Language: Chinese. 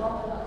多。